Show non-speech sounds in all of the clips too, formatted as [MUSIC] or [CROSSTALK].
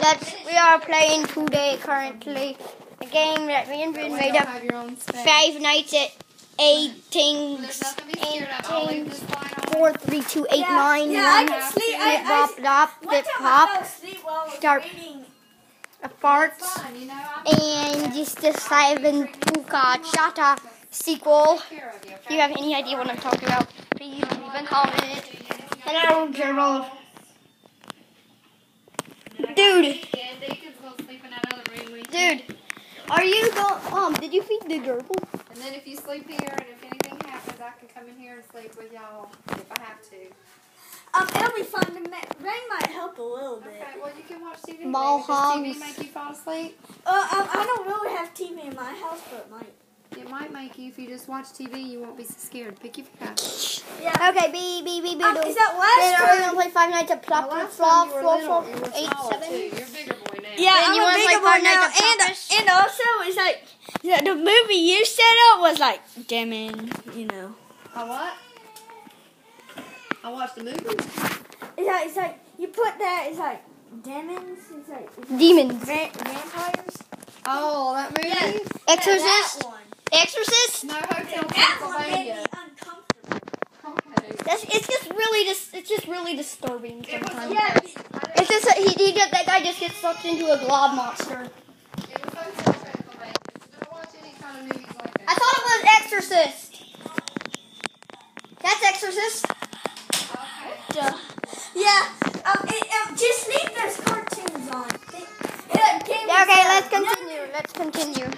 That's, we are playing today currently a game that me and Bryn made up. five nights at eight things, eight things, four, three, two, eight, yeah. nine, yeah, start, a fart. And just the seven puka chata sequel. Do you have any idea what I'm talking about? Please leave a comment. Hello, Gerald. Dude, Yeah, Deacon's gonna sleep in that other room with you. dude, are you going? Um, did you feed the gerbil? And then if you sleep here and if anything happens, I can come in here and sleep with y'all if I have to. Um, it'll be fun to ma- rain might help a little bit. Okay, well you can watch TV. Ball maybe. Does TV hogs. make you fall asleep? Uh, um, I don't really have TV in my house, but it might. It might make you if you just watch TV. You won't be so scared. Pick your phone. Yeah. Okay, B B B B. Um, is that Then last are we turn? gonna play Five Nights at Plop Well, last Flop time you Flop Flop Eight Seven? too. You're a bigger boy now. Yeah, Then I'm you a bigger boy now, and and also it's like the, the movie you set up was like dimming, you know. A what? I watched the movie. It's like it's like you put that. It's like demons. It's like it's like Demons. vampires. Oh, that movie? Yeah. Exorcist. That one. Exorcist. No, Hotel That one made me Transylvania. That's it's just really just it's just really disturbing It was sometimes. Yeah. It's just that he, he get that guy just gets sucked into a glob monster. It was Hotel Transylvania. Don't watch any kind of movies like. I thought it was Exorcist. That's Exorcist. Okay. Duh. Yeah. Um, it, um, just leave those cartoons on. They, yeah, Kim Yeah, okay, said- let's continue. Let's continue.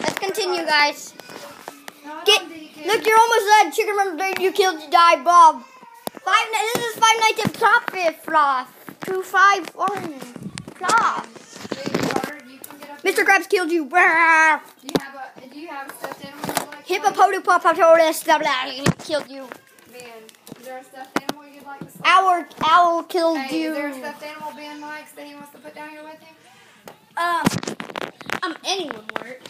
Let's continue, guys. No, Get don't, Deacon. look, you're almost dead. Chicken run, baby, you killed, you died, Bob. Five. This is Five Nights at Plop Fifth Floss. Two five one. Plop. Deacon Carter, you can get up Mr. Krabs killed you. Do you have a do you have a stuffed animal you'd like? Hippopotamus. Blah blah. He killed you. Ben, is there a stuffed animal you'd like to sleep? Owl. Owl killed Hey, you. is there a stuffed animal Ben likes that he wants to put down here with him? Um, um, anyone work.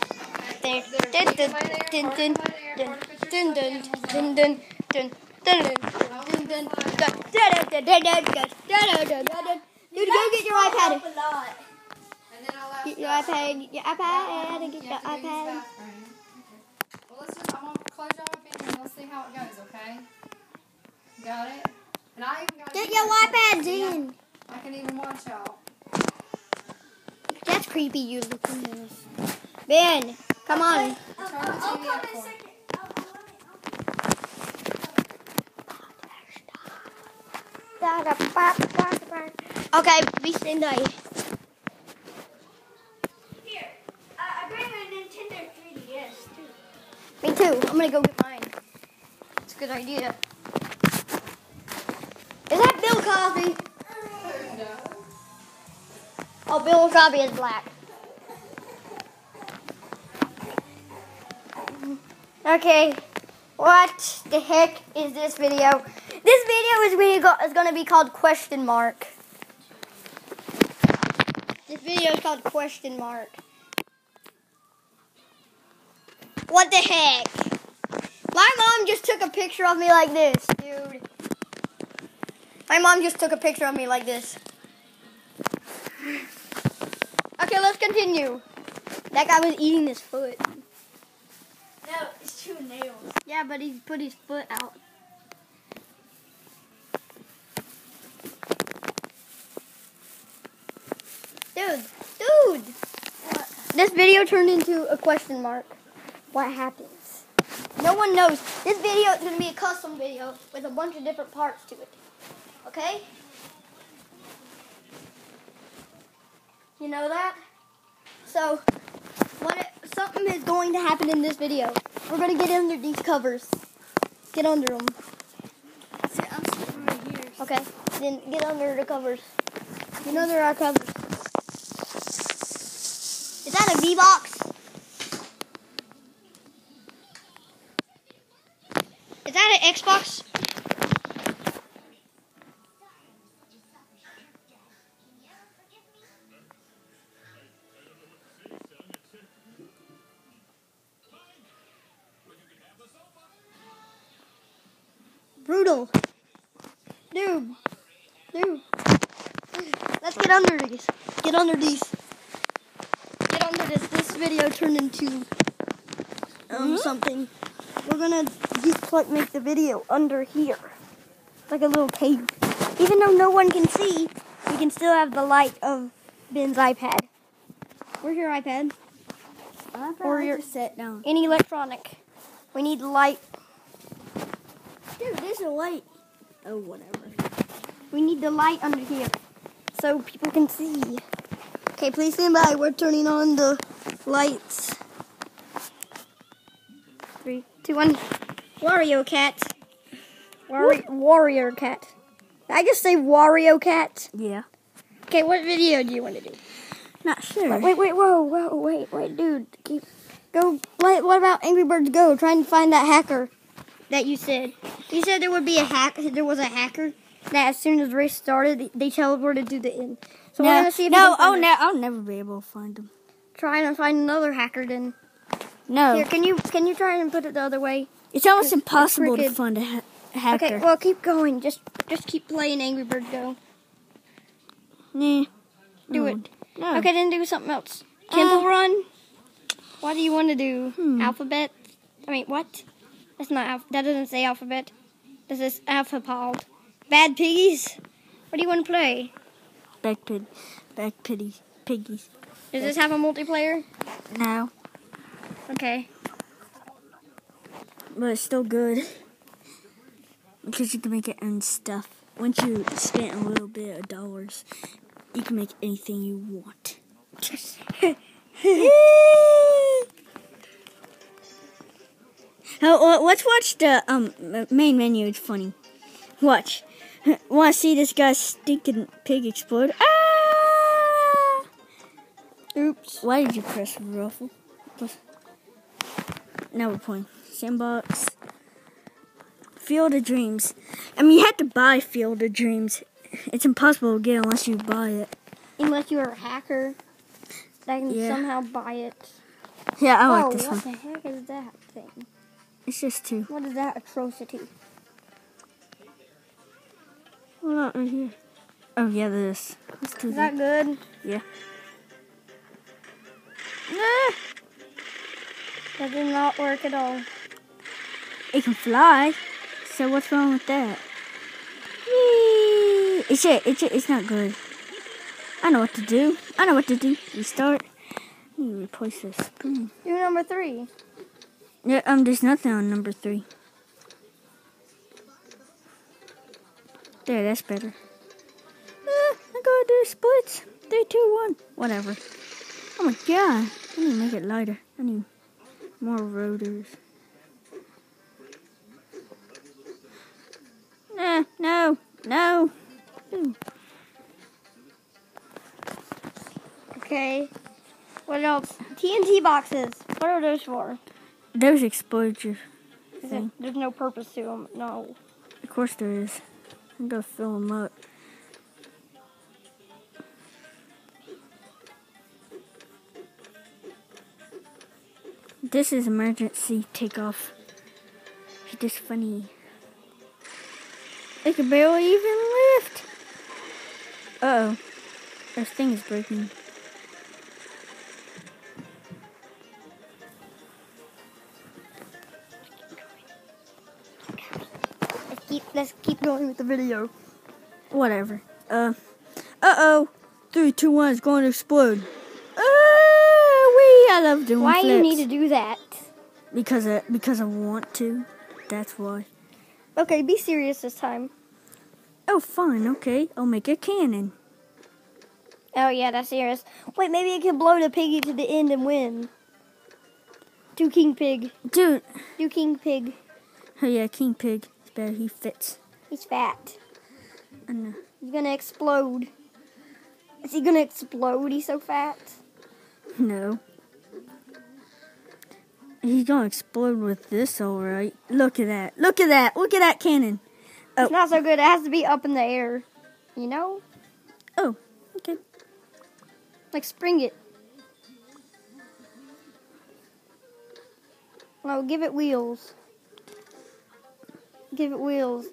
Dun, There, dun, you can dun, lay there, dun, Carter dun, can lay there, dun, Carter, put your dun, stuffed dun, animals dun, down. dun, dun, dun, dun, Well, dun, dun, just dun, slide dun, out. dun, dun, dun, dun, dun, dun, dun, dun, dun. Dude, go get your iPad. Help a lot. And then I'll ask Get your you- iPad. Your iPad. And get you your have to do his iPad. Well, let's just, I'm gonna close y'all up and we'll see how it goes, okay? Got it? And I even got Get your iPads in. I can even watch y'all. That's creepy. You looking at us. Ben, come on. I'll, come in second. I'll, I'll, let me- Okay, be standby. Here, uh, I bring my Nintendo 3DS too. Me too. I'm gonna go get mine. It's a good idea. Is that Bill Cosby? Oh, Bill Cosby is black. Okay, what the heck is this video? This video is really go- is gonna be called question mark. This video is called question mark. What the heck? My mom just took a picture of me like this, dude. My mom just took a picture of me like this. Okay, let's continue. That guy was eating his foot. No, it's two nails. Yeah, but he put his foot out. Dude, dude! This video turned into a question mark. What happens? No one knows. This video is going to be a custom video with a bunch of different parts to it. Okay? You know that? So, what something is going to happen in this video. We're going to get under these covers. Get under them. I'm sitting right here. Okay? Then get under the covers. You know there are covers. Is that a V-Box? Is that an Xbox? brutal. Dude. Dude. Let's get under these. Get under these. Get under this. This video turned into um, something. We're gonna just like make the video under here. Like a little cave. Even though no one can see, we can still have the light of Ben's iPad. Where's your iPad? Or your set down. any electronic. We need light. Dude, there's a light. Oh, whatever. We need the light under here so people can see. Okay, please stand by. We're turning on the lights. Three, two, one. Wario cat. Warrior, warrior cat. Did I just say Wario cat? Yeah. Okay, what video do you want to do? Not sure. Wait, wait, wait, whoa, whoa, wait, wait, dude. Keep, go. What, what about Angry Birds Go? Trying to find that hacker that you said. You said there would be a hack. There was a hacker that as soon as the race started, they teleported to the end. So no, gonna see if no, oh, no, I'll never be able to find them. Trying to find another hacker. Then No, here, can you can you try and put it the other way? it's almost it's impossible to find a ha- hacker. Okay, well keep going. Just just keep playing Angry Bird Go. Nah. Do No. it. No. Okay, then do something else. Temple Uh, Run. What do you want to do? Hmm. Alphabet. I mean, what? That's not. That doesn't say alphabet. This is alphapod. Bad piggies. What do you want to play? Back pig, back piggies, piggies. Does this have a multiplayer? No, Okay. but it's still good because you can make your own stuff. Once you spend a little bit of dollars, you can make anything you want. [LAUGHS] Oh, let's watch the um main menu. It's funny. Watch. [LAUGHS] Want to see this guy's stinking pig explode? Ah! Oops. Why did you press ruffle? Now we're playing sandbox. Field of Dreams. I mean, you have to buy Field of Dreams. It's impossible to get unless you buy it. Unless you're a hacker that can Yeah. somehow buy it. Yeah, I oh, like this what one. the heck is that thing? It's just two. What is that atrocity? What about right here? Oh yeah, this. Is that good? Yeah. [LAUGHS] That did not work at all. It can fly. So what's wrong with that? Whee! It's it. It's it. It's not good. I know what to do. I know what to do. Restart. Let me replace this spoon. Do number three. Yeah, um, there's nothing on number three. There, that's better. Uh, I gotta do splits. Three, two, one. Whatever. Oh my god. I need to make it lighter. I need more rotors. Nah, no, no. Ooh. Okay. What else? TNT boxes. What are those for? Those explosives. There's no purpose to them. No. Of course there is. I'm gonna fill them up. This is emergency takeoff. It's just funny. It can barely even lift. Uh oh. This thing is breaking. Let's keep let's keep going with the video. Whatever. Uh. Uh oh. Three, two, one is going to explode. I love doing Why do you need to do that? Because I because I want to. That's why. Okay, be serious this time. Oh, fine. Okay, I'll make a cannon. Oh yeah, that's serious. Wait, maybe it can blow the piggy to the end and win. Do King Pig. Dude. Do King Pig. Oh yeah, King Pig. It's better. He fits. He's fat. I know. He's gonna explode. Is he gonna explode? He's so fat. No. He's gonna explode with this, alright. Look at that. Look at that. Look at that cannon. Oh. It's not so good. It has to be up in the air. You know? Oh, okay. Like, spring it. No, give it wheels. Give it wheels.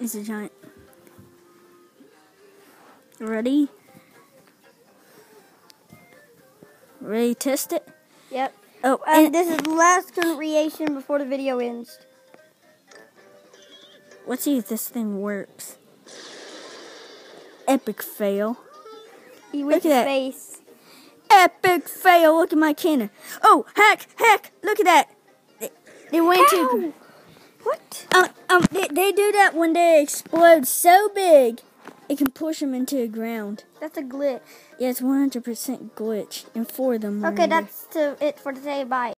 It's a giant. Ready? Ready? to Test it. Yep. Oh, And and this is the last creation before the video ends. let's see if this thing works. Epic fail. He Look at his that. face. Epic fail. Look at my cannon. Oh, heck, heck. Look at that. They, they went to. What? Um, um, they, they do that when they explode so big, it can push them into the ground. That's a glitch. Yeah, it's 100% glitch, and four of them. Okay, that's to it for today. Bye.